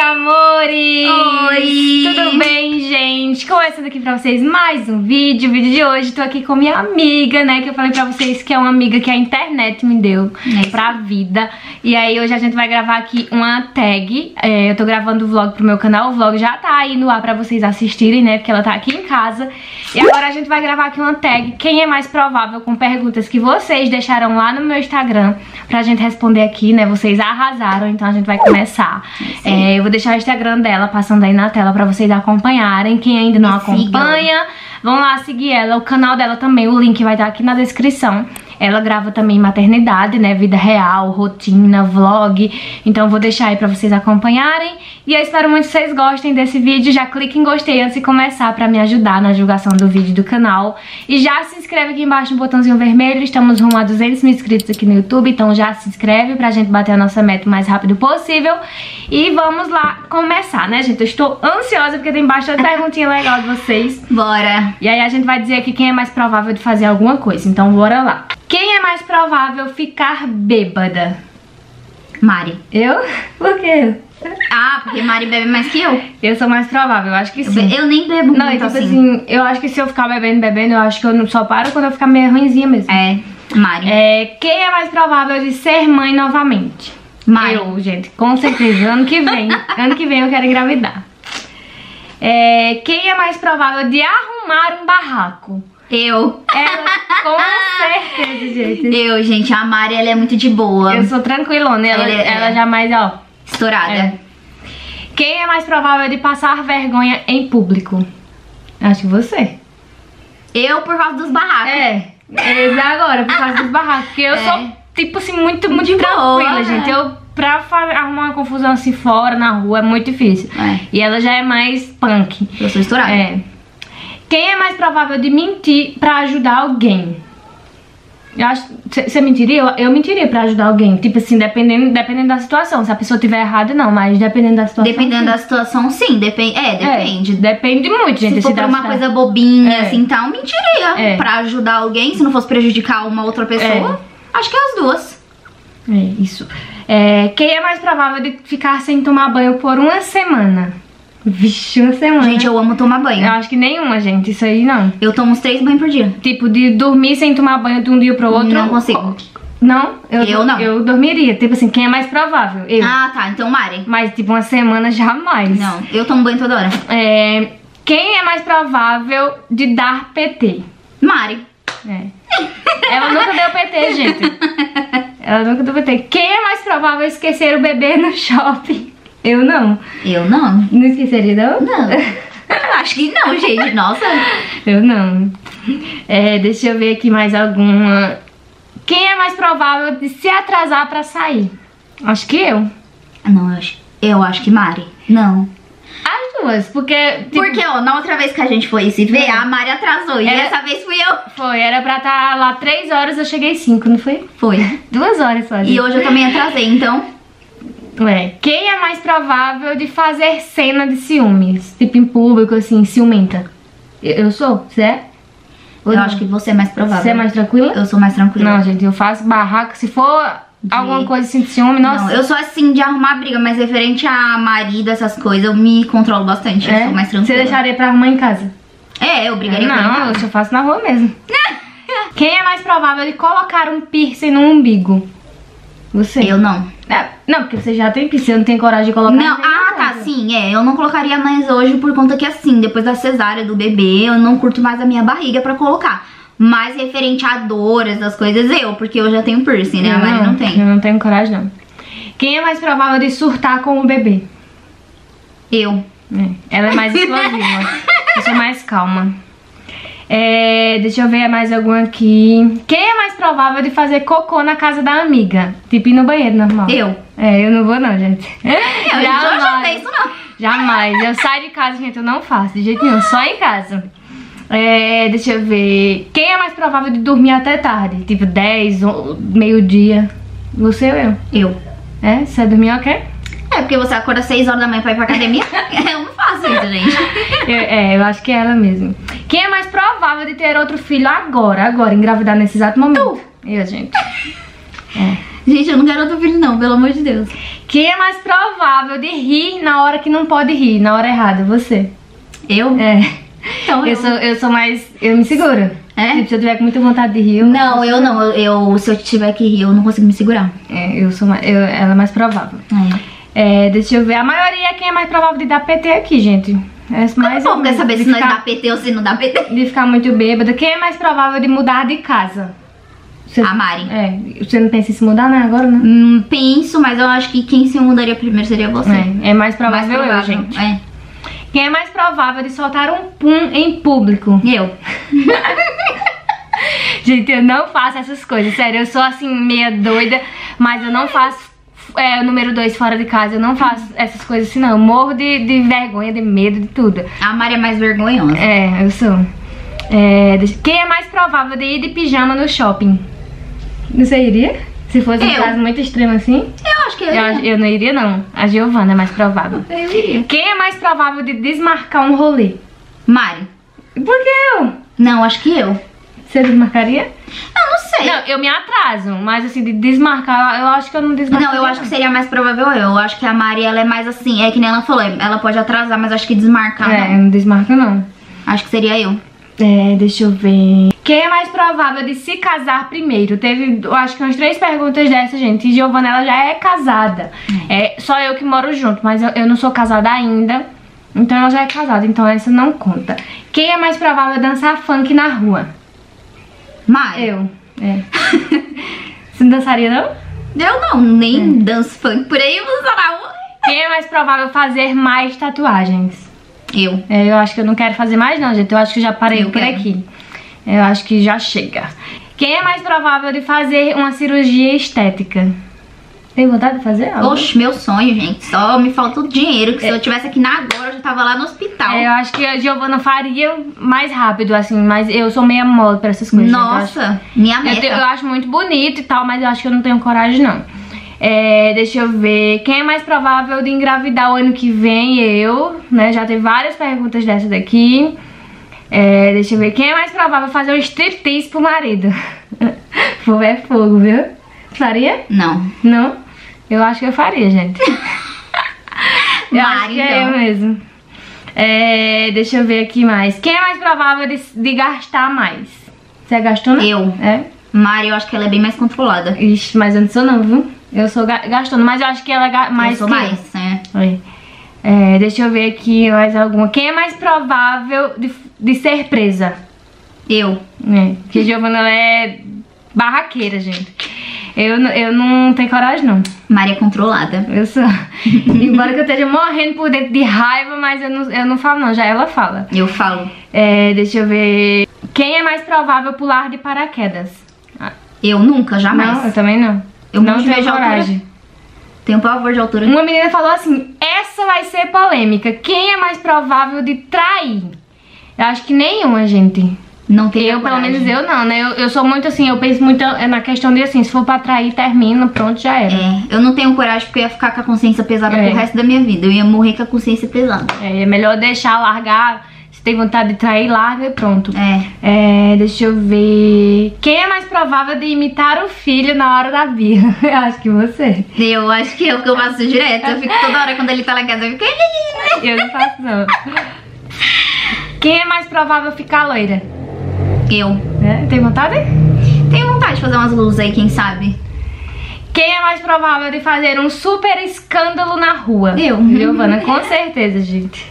amores! Oi! Tudo bem, gente? Começando aqui pra vocês mais um vídeo. O vídeo de hoje, tô aqui com minha amiga, né? Que eu falei pra vocês que é uma amiga que a internet me deu É. pra vida. E aí hoje a gente vai gravar aqui uma tag. É, eu tô gravando o vlog pro meu canal. O vlog já tá aí no ar pra vocês assistirem, né? Porque ela tá aqui em casa. E agora a gente vai gravar aqui uma tag. Quem é mais provável? Com perguntas que vocês deixaram lá no meu Instagram pra gente responder aqui, né? Vocês arrasaram, então a gente vai começar. É, eu vou deixar o Instagram dela passando aí na tela pra vocês acompanharem. Quem ainda não Me sigam. acompanha, vão lá seguir ela. O canal dela também, o link vai estar aqui na descrição. Ela grava também maternidade, né? Vida real, rotina, vlog. Então eu vou deixar aí pra vocês acompanharem. E eu espero muito que vocês gostem desse vídeo. Já clique em gostei antes de começar pra me ajudar na divulgação do vídeo do canal. E já se inscreve aqui embaixo no botãozinho vermelho. Estamos rumo a 200 mil inscritos aqui no YouTube. Então já se inscreve pra gente bater a nossa meta o mais rápido possível. E vamos lá começar, né, gente? Eu estou ansiosa porque tem bastante perguntinha legal de vocês. Bora. E aí a gente vai dizer aqui quem é mais provável de fazer alguma coisa. Então bora lá. Quem é mais provável ficar bêbada? Mari. Eu? Por quê? Ah, porque Mari bebe mais que eu. Eu sou mais provável, eu acho que sim. eu nem bebo Não, muito tipo assim. assim, eu acho que se eu ficar bebendo, bebendo, eu acho que eu não só paro quando eu ficar meio ruimzinha mesmo. É, Mari. É, quem é mais provável de ser mãe novamente? Mari. Eu, gente, com certeza. Ano que vem. ano que vem eu quero engravidar. É, quem é mais provável de arrumar um barraco? Eu. Ela, com certeza, gente. Eu, gente, a Mari, ela é muito de boa. Eu sou tranquilona, ela, Ela é- ela jamais, ó. Estourada. É. Quem é mais provável de passar vergonha em público? Acho que você. Eu por causa dos barracos. É, é agora, por causa dos barracos. Porque eu É. sou, tipo assim, muito, muito De boa, tranquila, né? gente. Eu, pra arrumar uma confusão assim fora, na rua, é muito difícil. É. E ela já é mais punk. Eu sou estourada. É. Quem é mais provável de mentir pra ajudar alguém? Você mentiria? Eu, eu mentiria pra ajudar alguém. Tipo assim, dependendo, dependendo da situação. Se a pessoa tiver errado, não, mas dependendo da situação. Dependendo sim. da situação, sim. Depen é, depende. É, depende muito, gente. Se for pra uma da- coisa bobinha, É. assim, então, mentiria. É. Pra ajudar alguém, se não fosse prejudicar uma outra pessoa. Acho que é as duas. É, isso. É, quem é mais provável de ficar sem tomar banho por uma semana? Vixe, uma semana. Gente, eu amo tomar banho. eu acho que nenhuma, gente. Isso aí não. Eu tomo uns três banhos por dia. Tipo, de dormir sem tomar banho de um dia pro outro. Não consigo. Não? Eu não. Eu dormiria. Tipo assim, quem é mais provável? Eu. Ah, tá. Então, Mari. Mas, tipo, uma semana jamais. Não, eu tomo banho toda hora. É, quem é mais provável de dar PT? Mari. É. Ela nunca deu PT, gente. Ela nunca deu PT. Quem é mais provável esquecer o bebê no shopping? Eu não. Eu não. Não esqueceria, não? Não. Acho que não, gente. Nossa. Eu não. É, deixa eu ver aqui mais alguma. Quem é mais provável de se atrasar pra sair? Acho que eu. Não, eu acho, eu acho que Mari. Não. As duas, porque. tipo, Porque, ó, na outra vez que a gente foi se ver, a Mari atrasou. E É. dessa vez fui eu. Foi, era pra estar lá três horas, eu cheguei cinco, não foi? Foi. Duas horas só. E gente. hoje eu também atrasei, então. É. Quem é mais provável de fazer cena de ciúmes? Tipo em público, assim, ciumenta? Eu, eu sou? Você é? Ou Eu não? acho que você é mais provável. Você é mais tranquila? Eu sou mais tranquila. Não, gente, eu faço barraco. Se for alguma coisa assim de ciúme, nossa. Não, eu sou assim de arrumar briga, mas referente a marido, essas coisas, eu me controlo bastante. É? Eu sou mais Você tranquila. deixaria pra arrumar em casa? É, eu brigaria com Não, eu só faço na rua mesmo. Quem é mais provável de colocar um piercing no umbigo? Você. Eu não. É, não, porque você já tem piercing, eu não tenho coragem de colocar. Não, tem ah, tá, sim, é. Eu não colocaria mais hoje por conta que, assim, depois da cesárea do bebê, eu não curto mais a minha barriga pra colocar. Mas referente a dor, essas coisas, eu, porque eu já tenho piercing, né? A Mari não tem. Eu não tenho coragem, não. Quem é mais provável de surtar com o bebê? Eu. É, ela é mais explosiva. eu sou mais calma. É, deixa eu ver mais alguma aqui. Quem é mais provável de fazer cocô na casa da amiga? Tipo ir no banheiro normal. Eu. É, eu não vou não, gente. Eu, eu já fiz isso não. Jamais. Eu saio de casa, gente, eu não faço de jeito nenhum, só em casa. É, deixa eu ver. Quem é mais provável de dormir até tarde? Tipo 10, ou meio-dia? Você ou eu? Eu. É? Você vai dormir o quê? É, porque você acorda às 6 horas da manhã pra ir pra academia. eu não faço isso, gente. Eu- é, eu acho que é ela mesmo. Quem é mais provável de ter outro filho agora, agora, engravidar nesse exato momento? Eu, gente. Gente, eu não quero outro filho, não, pelo amor de Deus. Quem é mais provável de rir na hora que não pode rir, na hora errada? Você. Eu? É. Então Eu sou, eu sou mais. Eu me seguro. É? Tipo, se eu tiver com muita vontade de rir, eu. Não, eu não. Eu, eu- se eu tiver que rir, eu não consigo me segurar. É, eu sou mais. eu- ela é mais provável. É. É, deixa eu ver. A maioria é quem é mais provável de dar PT aqui, gente. É mais o povo quer saber se nós ficar- dá PT ou se não dá PT. De ficar muito bêbada. Quem é mais provável de mudar de casa? Você, A Mari. É, você não pensa em se mudar, né? Agora, né? Hum, penso, mas eu acho que quem se mudaria primeiro seria você. É, é mais provável, Mais provável. eu, gente. É. Quem é mais provável de soltar um pum em público? Eu. Gente, eu não faço essas coisas, sério. Eu sou assim, meia doida, mas eu não faço é, o número dois fora de casa. Eu não faço essas coisas assim, não. Eu morro de, de vergonha, de medo, de tudo. A Mari é mais vergonhosa. É, eu sou. É, deixa- Quem é mais provável de ir de pijama no shopping? Você iria? Se fosse um Eu. caso muito extremo assim? Eu acho que eu, Eu, eu não iria, não. A Giovana é mais provável. eu iria. Quem é mais provável de desmarcar um rolê? Mari. Por que eu? Não, acho que eu. Você desmarcaria? Sei. Não, eu me atraso, mas assim, de desmarcar, eu acho que eu não desmarcaria. Não, eu acho que seria mais provável eu. Eu acho que a Mari, ela é mais assim. É que nem ela falou. Ela pode atrasar, mas acho que desmarcar É, não. não desmarca não. Acho que seria eu. É, deixa eu ver. Quem é mais provável de se casar primeiro? Teve, eu acho que umas três perguntas dessa, gente. E Giovana, ela já é casada. É só eu que moro junto, mas eu, eu não sou casada ainda. Então ela já é casada, então essa não conta. Quem é mais provável dançar funk na rua? Mari. Eu. É. Você não dançaria, não? Eu não, nem danço funk por aí, eu vou rua. Quem é mais provável fazer mais tatuagens? Eu. É, eu acho que eu não quero fazer mais não, gente. Eu acho que já parei Eu por quero. aqui. Eu acho que já chega. Quem é mais provável de fazer uma cirurgia estética? Tem vontade de fazer algo? Oxe, meu sonho, gente. Só me falta o dinheiro. Que se eu tivesse aqui na agora, eu já tava lá no hospital. É, eu acho que a Giovana faria mais rápido, assim, mas eu sou meia mole pra essas coisas. Eu acho- Nossa, minha Eu, meta. te- eu acho muito bonito e tal, mas eu acho que eu não tenho coragem, não. É, deixa eu ver. Quem é mais provável de engravidar o ano que vem? Eu, né? Já teve várias perguntas dessa daqui. É, deixa eu ver. Quem é mais provável de fazer um striptease pro marido? Fogo é fogo, viu? Faria? Não. Não? Eu acho que eu faria, gente. eu acho Mari, que é então. eu mesmo. É, deixa eu ver aqui mais. Quem é mais provável de, de gastar mais? Você gastou, né? Eu. É? Mari, eu acho que ela é bem mais controlada. Ixi, mas eu não sou não, viu? Eu sou ga- gastando, mas eu acho que ela é mais eu sou que mais, é. Oi. É, deixa eu ver aqui mais alguma. Quem é mais provável de, de ser presa? Eu. É, porque Giovana ela é barraqueira, gente. Eu, eu não tenho coragem, não. Mari é controlada. Eu sou. Embora que eu esteja morrendo por dentro de raiva, mas eu não, eu não falo, não. Já ela fala. Eu falo. É, deixa eu ver. Quem é mais provável pular de paraquedas? Eu nunca, jamais. Não, eu também não. Eu não tenho coragem. Tenho pavor de altura. Uma menina falou assim: essa vai ser polêmica. Quem é mais provável de trair? Eu acho que nenhuma, gente. Não tenho Eu, pelo coragem. menos eu não, né? Eu, eu sou muito assim, eu penso muito na questão de assim, se for pra trair, termina, pronto, já era. É, eu não tenho coragem porque eu ia ficar com a consciência pesada É. pro resto da minha vida. Eu ia morrer com a consciência pesada. É, é melhor deixar, largar. Se tem vontade de trair, larga e pronto. É. É, deixa eu ver. Quem é mais provável de imitar o filho na hora da birra? Eu acho que você. Eu acho que é o que eu faço direto. Eu fico toda hora quando ele tá em casa, eu fico. Eu não faço, não. Quem é mais provável ficar loira? Eu. É, tem vontade? Tenho vontade de fazer umas luzes aí, quem sabe? Quem é mais provável de fazer um super escândalo na rua? Eu. Giovana, com certeza, gente.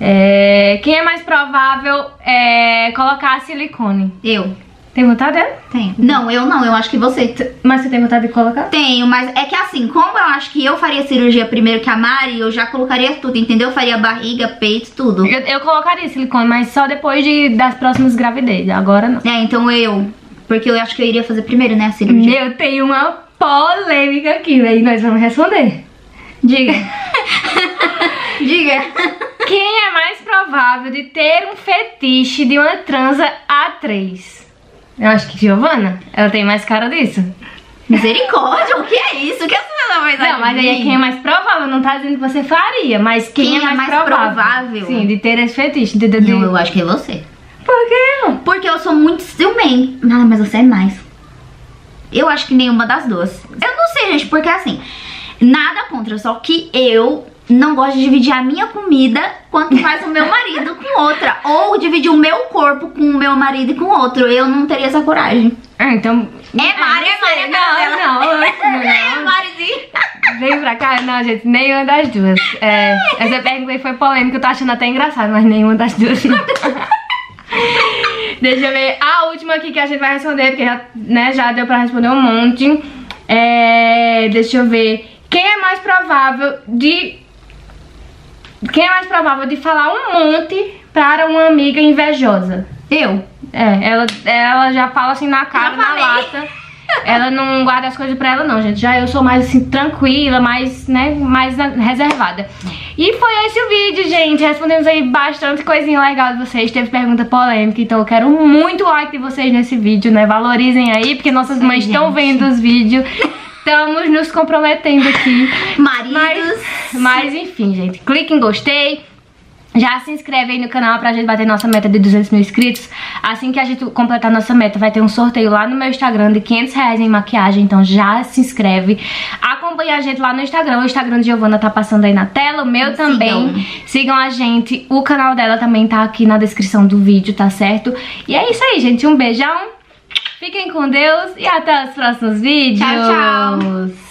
É, quem é mais provável é colocar silicone? Eu. Tem vontade? É? Tenho. Não, eu não, eu acho que você. Mas você tem vontade de colocar? Tenho, mas é que assim, como eu acho que eu faria cirurgia primeiro que a Mari, eu já colocaria tudo, entendeu? Eu faria barriga, peito, tudo. Eu, eu colocaria silicone, mas só depois de, das próximas gravidez. Agora não. É, então eu. Porque eu acho que eu iria fazer primeiro, né, a cirurgia. Eu tenho uma polêmica aqui, velho. Nós vamos responder. Diga. Diga. Quem é mais provável de ter um fetiche de uma transa A3? Eu acho que Giovana. Ela tem mais cara disso. Misericórdia, o que é isso? O que essa pessoa vai Não, mas aí é quem é mais provável. Não tá dizendo que você faria, mas quem, Quem é é mais, mais provável? provável? Sim, de ter esse fetiche. entendeu? Não, eu acho que é você. Por que não? Porque eu sou muito ciumenta. Ah, mas você é mais. Eu acho que nenhuma das duas. Eu não sei, gente, porque assim, nada contra, só que eu não gosto de dividir a minha comida quanto mais o meu marido com outra. Ou dividir o meu corpo com o meu marido e com outro. Eu não teria essa coragem. Ah, então. É Mari, é Mari, é Não, não, não. É não. Marizinho. Vem pra cá. Não, gente, nenhuma das duas. É, essa pergunta aí foi polêmica, eu tô achando até engraçado, mas nenhuma das duas. Deixa eu ver a última aqui que a gente vai responder, porque já, né, já deu pra responder um monte. É, deixa eu ver. Quem é mais provável de... Quem é mais provável de falar um monte para uma amiga invejosa? Eu. É, ela, ela já fala assim na cara, na lata. Ela não guarda as coisas pra ela não, gente. Já eu sou mais assim, tranquila, mais, né, mais reservada. E foi esse o vídeo, gente. Respondemos aí bastante coisinha legal de vocês. Teve pergunta polêmica, então eu quero muito like de vocês nesse vídeo, né? Valorizem aí, porque nossas mães estão vendo os vídeos. Estamos nos comprometendo aqui. Maridos. Mas, mas enfim, gente. Clique em gostei. Já se inscreve aí no canal pra gente bater nossa meta de 200 mil inscritos. Assim que a gente completar nossa meta, vai ter um sorteio lá no meu Instagram de 500 reais em maquiagem. Então já se inscreve. Acompanha a gente lá no Instagram. O Instagram de Giovana tá passando aí na tela. O meu Sigam. também. Sigam a gente. O canal dela também tá aqui na descrição do vídeo, tá certo? E é isso aí, gente. Um beijão. Fiquem com Deus e até os próximos vídeos. Tchau, tchau.